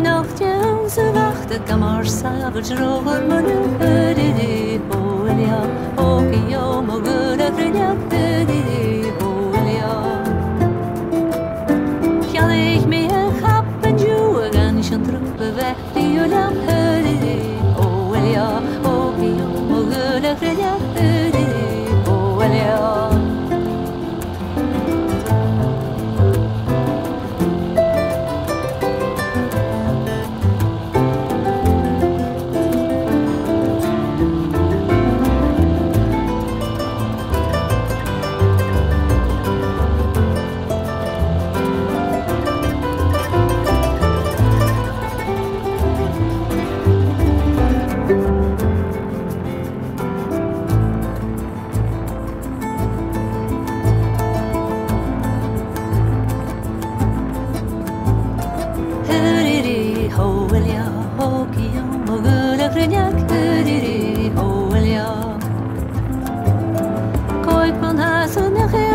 nacht jou ze wacht ik kan maar s'avonds roken maar nu de de de de de polia ga ik mee en gap is een troepen weg